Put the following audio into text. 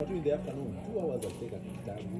During the afternoon, two hours I take a kitabu.